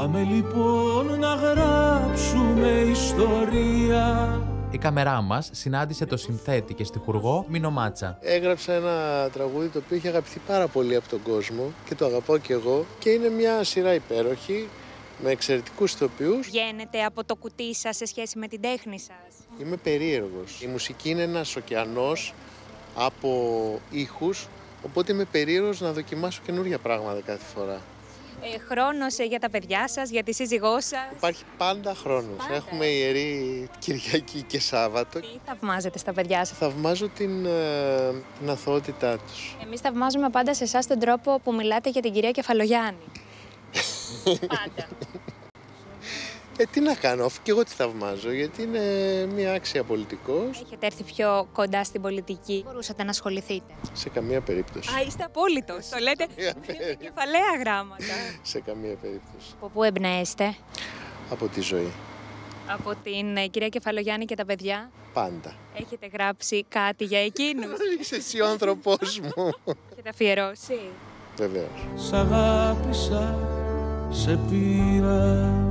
Πάμε λοιπόν να γράψουμε ιστορία Η καμερά μας συνάντησε το συνθέτη και στιχουργό Μίνο Μάτσα. Έγραψα ένα τραγούδι το οποίο έχει αγαπηθεί πάρα πολύ από τον κόσμο και το αγαπάω και εγώ και είναι μια σειρά υπέροχη με εξαιρετικούς ηθοποιούς. Βγαίνετε από το κουτί σας σε σχέση με την τέχνη σας; Είμαι περίεργος. Η μουσική είναι ένας ωκεανός από ήχους, οπότε είμαι περίεργος να δοκιμάσω καινούργια πράγματα κάθε φορά. Ε, χρόνος ε, για τα παιδιά σας, για τη σύζυγό σας; Υπάρχει πάντα χρόνος. Πάντα. Έχουμε ιερή Κυριακή και Σάββατο. Τι θαυμάζετε στα παιδιά σας; Θαυμάζω την, ε, την αθωότητά τους. Εμείς θαυμάζουμε πάντα σε εσάς τον τρόπο που μιλάτε για την κυρία Κεφαλογιάννη. πάντα. Ε, τι να κάνω, αφού και εγώ τη θαυμάζω, γιατί είναι μια άξια πολιτικός. Έχετε έρθει πιο κοντά στην πολιτική. Μπορούσατε να ασχοληθείτε. Σε καμία περίπτωση. Α, είστε απόλυτος. Το λέτε καμία με περίπτωση. κεφαλαία γράμματα. Σε καμία περίπτωση. Από πού εμπνέεστε; Από τη ζωή. Από την ε, κυρία Κεφαλογιάννη και τα παιδιά. Πάντα. Έχετε γράψει κάτι για εκείνους; Είσαι εσύ ο άνθρωπός μου. Έχετε αφιερώσει; Βεβαίως. Σ' αγάπησα, σε πήρα